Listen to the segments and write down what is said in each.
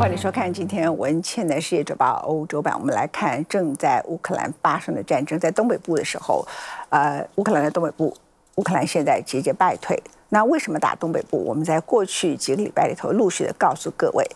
欢迎收看今天文倩的世界周报欧洲版。我们来看正在乌克兰发生的战争，在东北部的时候，呃，乌克兰的东北部，乌克兰现在节节败退。那为什么打东北部？我们在过去几个礼拜里头陆续的告诉各位，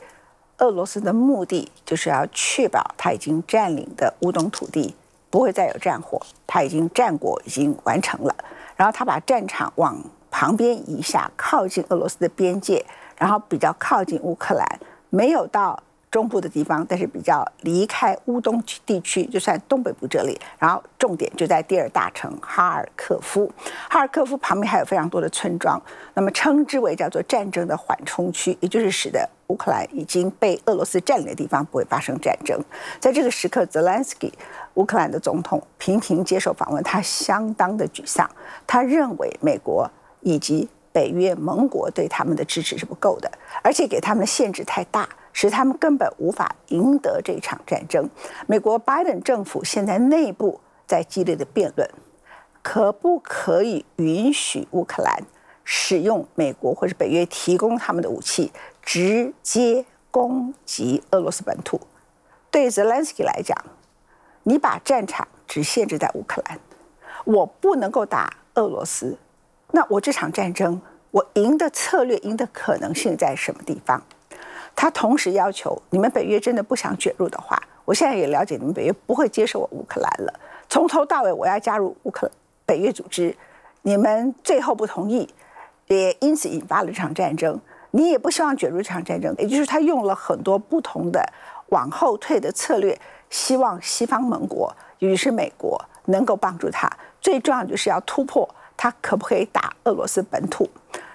俄罗斯的目的就是要确保他已经占领的乌东土地不会再有战火，他已经战果已经完成了，然后他把战场往旁边移一下，靠近俄罗斯的边界，然后比较靠近乌克兰。没有到中部的地方，但是比较离开乌东地区，就算东北部这里。然后重点就在第二大城哈尔科夫，哈尔科夫旁边还有非常多的村庄，那么称之为叫做战争的缓冲区，也就是使得乌克兰已经被俄罗斯占领的地方不会发生战争。在这个时刻，泽连斯基，乌克兰的总统频频接受访问，他相当的沮丧，他认为美国以及北约盟国对他们的支持是不够的，而且给他们的限制太大，使他们根本无法赢得这场战争。美国拜登政府现在内部在激烈的辩论，可不可以允许乌克兰使用美国或者北约提供他们的武器，直接攻击俄罗斯本土？对泽连斯基来讲，你把战场只限制在乌克兰，我不能够打俄罗斯。那我这场战争，我赢的策略、赢的可能性在什么地方？他同时要求你们北约真的不想卷入的话，我现在也了解你们北约不会接受我乌克兰了。从头到尾我要加入乌克北约组织，你们最后不同意，也因此引发了这场战争。你也不希望卷入这场战争，也就是他用了很多不同的往后退的策略，希望西方盟国，尤其是美国能够帮助他。最重要就是要突破。他可不可以打俄罗斯本土？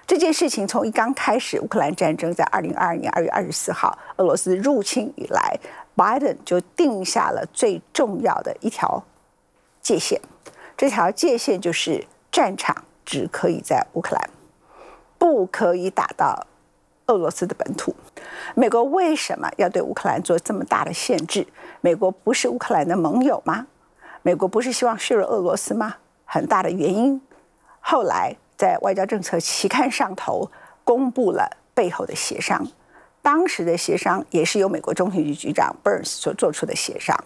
这件事情从一刚开始，乌克兰战争在二零二二年二月二十四号俄罗斯入侵以来，拜登就定下了最重要的一条界限。这条界限就是战场只可以在乌克兰，不可以打到俄罗斯的本土。美国为什么要对乌克兰做这么大的限制？美国不是乌克兰的盟友吗？美国不是希望削弱俄罗斯吗？很大的原因。后来在外交政策期刊上头公布了背后的协商，当时的协商也是由美国中情局局长 Burns 所做出的协商，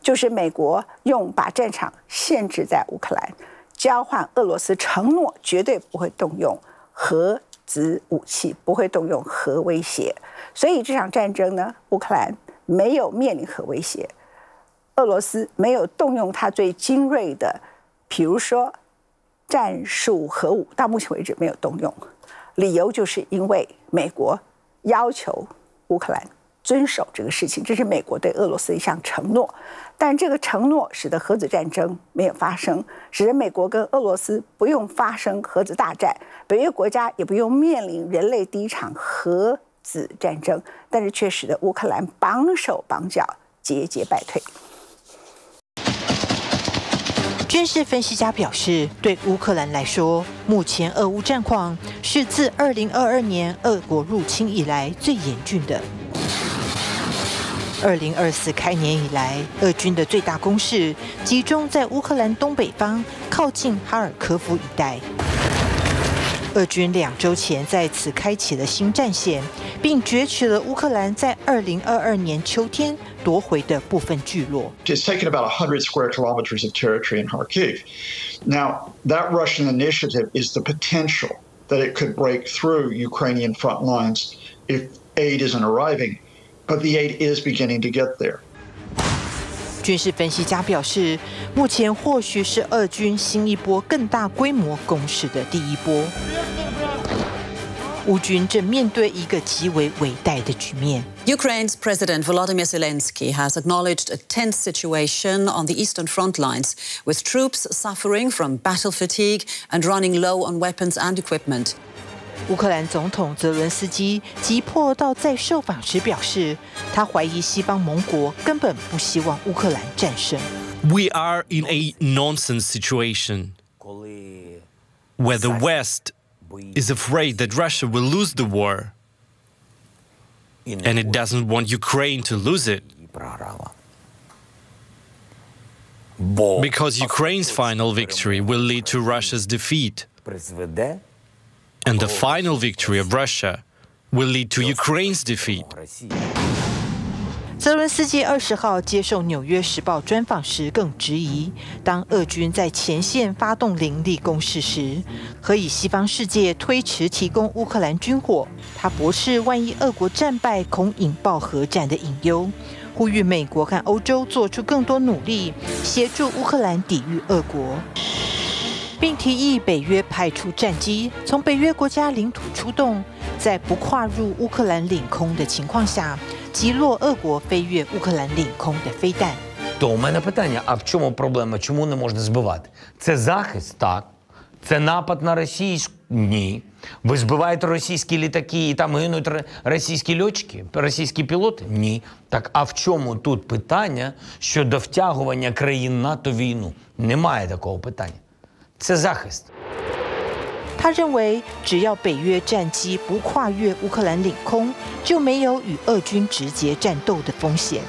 就是美国用把战场限制在乌克兰，交换俄罗斯承诺绝对不会动用核子武器，不会动用核威胁，所以这场战争呢，乌克兰没有面临核威胁，俄罗斯没有动用它最精锐的，比如说。战术核武到目前为止没有动用，理由就是因为美国要求乌克兰遵守这个事情，这是美国对俄罗斯的一项承诺。但这个承诺使得核子战争没有发生，使得美国跟俄罗斯不用发生核子大战，北约国家也不用面临人类第一场核子战争，但是却使得乌克兰绑手绑脚，节节败退。军事分析家表示，对乌克兰来说，目前俄乌战况是自2022年俄国入侵以来最严峻的。2024开年以来，俄军的最大攻势集中在乌克兰东北方，靠近哈尔科夫一带。俄军两周前在此开启了新战线，并攫取了乌克兰在二零二二年秋天夺回的部分聚落。It's taken about 100 square kilometers of territory in Kharkiv. Now, that Russian initiative is the potential that it could break through Ukrainian front lines if aid isn't arriving, but the aid is beginning to get there. 军事分析家表示，目前或许是俄军新一波更大规模攻势的第一波。乌军正面对一个极为危殆的局面。Ukraine's President Volodymyr Zelensky has acknowledged a tense situation on the eastern front lines, with troops suffering from battle fatigue and running low on weapons and equipment. 乌克兰总统泽伦斯基急迫到在受访时表示，他怀疑西方盟国根本不希望乌克兰战胜。We are in a nonsense situation where the West is afraid that Russia will lose the war and it doesn't want Ukraine to lose it. Because Ukraine's final victory will lead to Russia's defeat. And the final victory of Russia will lead to Ukraine's defeat. 泽伦斯基二十号接受《纽约时报》专访时，更质疑：当俄军在前线发动凌厉攻势时，何以西方世界推迟提供乌克兰军火？他驳斥万一俄国战败，恐引爆核战的隐忧，呼吁美国和欧洲做出更多努力，协助乌克兰抵御俄国，并提议北约派出战机从北约国家领土出动，在不跨入乌克兰领空的情况下。击落俄国飞越乌克兰领空的飞弹。То у мене питання: а в чому проблема? Чому не можна збивати? Це захист, так. Це напад на російську ні. Ви збиваєте російські літаки і там гинуть російські льотчики, російські пілоти? Ні. Так а в чому тут питання щодо втягування країн НАТО в війну? Немає такого питання. Це захист. 他认为，只要北约战机不跨越乌克兰领空，就没有与俄军直接战斗的风险。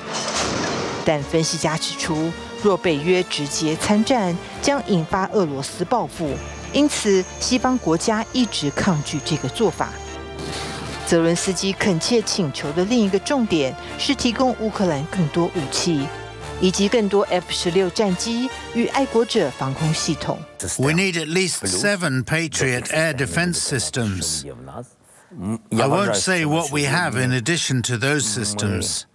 但分析家指出，若北约直接参战，将引发俄罗斯报复，因此西方国家一直抗拒这个做法。泽伦斯基恳切请求的另一个重点是提供乌克兰更多武器。 以及更多 F 十六战机与爱国者防空系统。We need at least seven Patriot air defense systems. I won't say what we have in addition to those systems.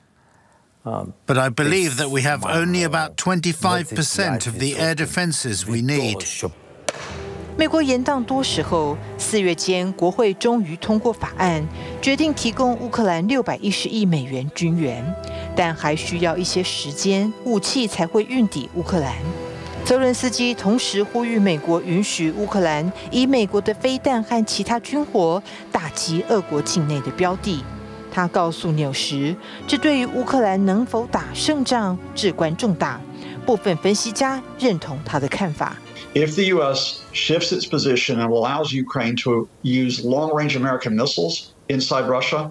But I believe that we have only about 25% of the air defenses we need. 美国延宕多时后，四月间国会终于通过法案，决定提供乌克兰六百一十亿美元军援，但还需要一些时间，武器才会运抵乌克兰。泽伦斯基同时呼吁美国允许乌克兰以美国的飞弹和其他军火打击俄国境内的标的。他告诉纽时，这对于乌克兰能否打胜仗至关重大。部分分析家认同他的看法。if the U.S. shifts its position and allows Ukraine to use long range American missiles inside Russia,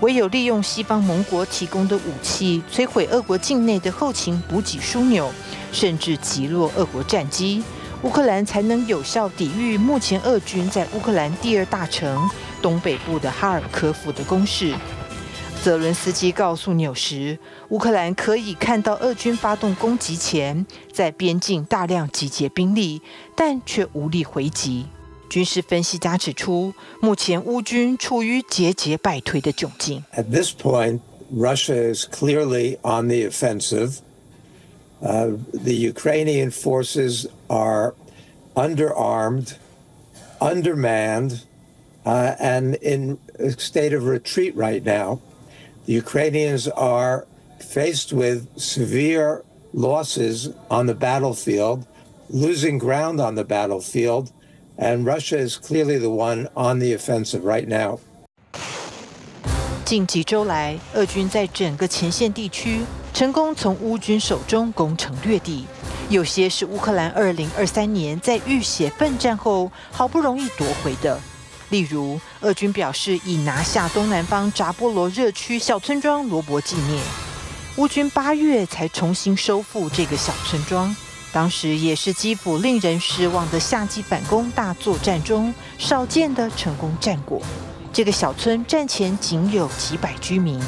唯有利用西方盟国提供的武器，摧毁俄国境内的后勤补给枢纽，甚至击落俄国战机，乌克兰才能有效抵御目前俄军在乌克兰第二大城东北部的哈尔科夫的攻势。”泽伦斯基告诉纽时：“乌克兰可以看到俄军发动攻击前，在边境大量集结兵力，但却无力回击。”军事分析家指出，目前乌军处于节节败退的窘境。At this point, Russia is clearly on the offensive. Uh, the Ukrainian forces are underarmed, undermanned, uh, and in a state of retreat right now. The Ukrainians are faced with severe losses on the battlefield, losing ground on the battlefield And Russia is clearly the one on the offensive right now. 近几周来，俄军在整个前线地区成功从乌军手中攻城略地，有些是乌克兰2023年在浴血奋战后好不容易夺回的。例如，俄军表示已拿下东南方扎波罗热区小村庄罗伯纪念，乌军八月才重新收复这个小村庄。当时也是基辅令人失望的夏季反攻大作战中少见的成功战果。这个小村战前仅有几百居民，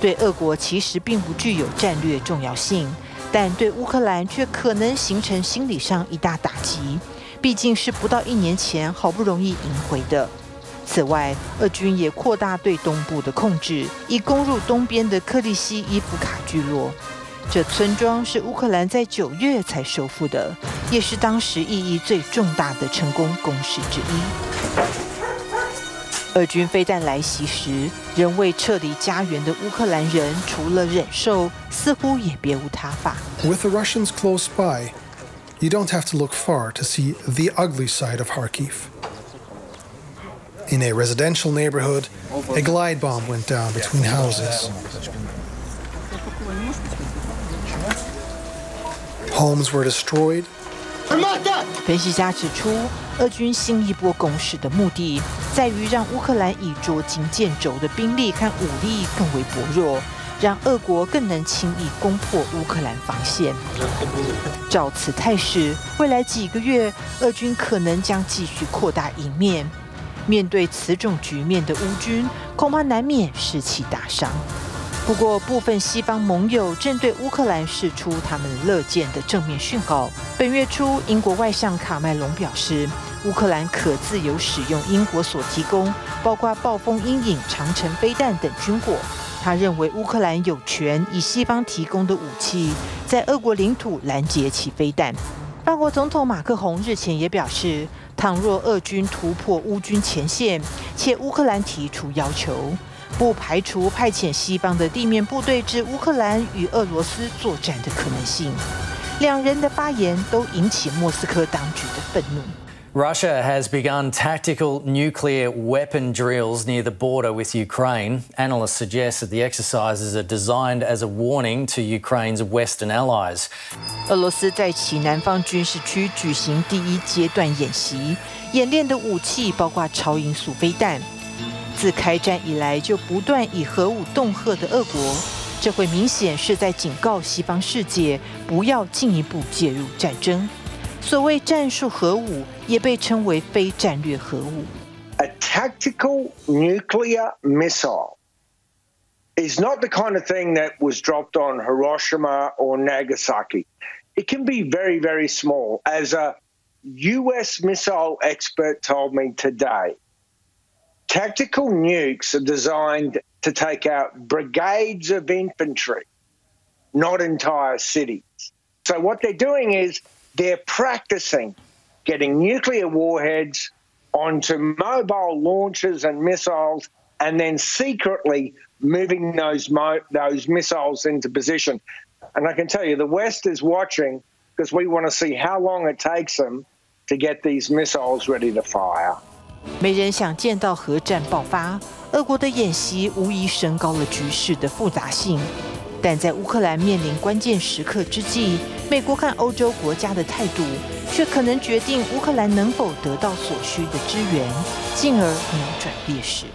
对俄国其实并不具有战略重要性，但对乌克兰却可能形成心理上一大打击。毕竟是不到一年前好不容易赢回的。此外，俄军也扩大对东部的控制，以攻入东边的克利西伊夫卡聚落。这村庄是乌克兰在九月才收复的，也是当时意义最重大的成功攻势之一。俄军飞弹来袭时，仍未撤离家园的乌克兰人，除了忍受，似乎也别无他法。With the Russians close by, you don't have to look far to see the ugly side of Kharkiv. In a residential neighborhood, a glide bomb went down between houses. Homes were destroyed. 分析家指出，俄军新一波攻势的目的在于让乌克兰以捉襟见肘的兵力和武力更为薄弱，让俄国更能轻易攻破乌克兰防线。照此态势，未来几个月，俄军可能将继续扩大赢面。面对此种局面的乌军，恐怕难免士气大伤。不过，部分西方盟友正对乌克兰释出他们乐见的正面讯号。本月初，英国外相卡麦隆表示，乌克兰可自由使用英国所提供，包括暴风阴影、长城飞弹等军火。他认为乌克兰有权以西方提供的武器，在俄国领土拦截其飞弹。法国总统马克宏日前也表示，倘若俄军突破乌军前线，且乌克兰提出要求。不排除派遣西方的地面部队至乌克兰与俄罗斯作战的可能性。两人的发言都引起莫斯科当局的愤怒。Russia has begun tactical nuclear weapon drills near the border with Ukraine. Analysts suggest that the exercises are designed as a warning to Ukraine's Western allies. 俄罗斯在其南方军事区举行第一阶段演习，演练的武器包括超音速飞弹。自开战以来就不断以核武恫吓的俄国，这会明显是在警告西方世界不要进一步介入战争。所谓战术核武也被称为非战略核武。A tactical nuclear missile is not the kind of thing that was dropped on Hiroshima or Nagasaki. It can be very, very small. As a US missile expert told me today, Tactical nukes are designed to take out brigades of infantry, not entire cities. So, what they're doing is they're practicing getting nuclear warheads onto mobile launchers and missiles and then secretly moving those, mo- those missiles into position. And I can tell you, the West is watching because we want to see how long it takes them to get these missiles ready to fire. 没人想见到核战爆发，俄国的演习无疑升高了局势的复杂性。但在乌克兰面临关键时刻之际，美国和欧洲国家的态度却可能决定乌克兰能否得到所需的支援，进而扭转劣势。